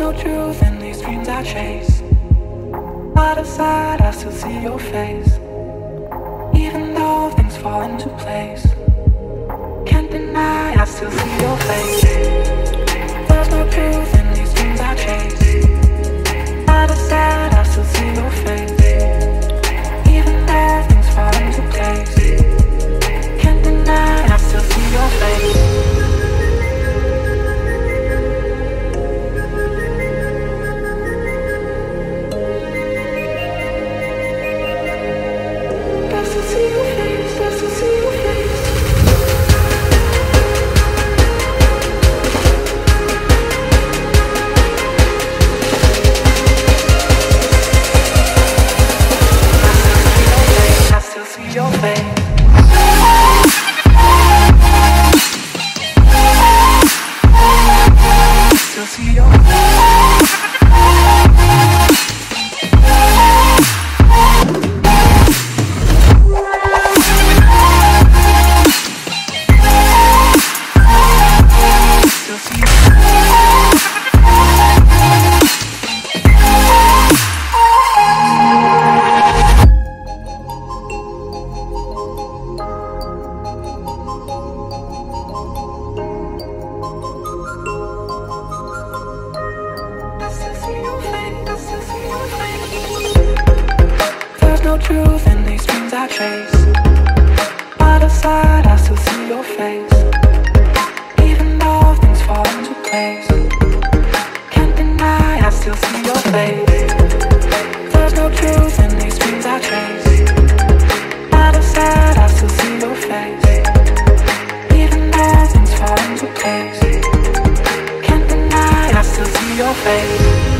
no truth in these dreams I chase. Out of sight, I still see your face. Even though things fall into place, can't deny I still see your face. I no truth in these dreams I chase. Out of sight, I still see your face. Even though things fall into place, can't deny I still see your face. There's no truth in these dreams I chase. Out of sight, I still see your face. Even though things fall into place, can't deny I still see your face.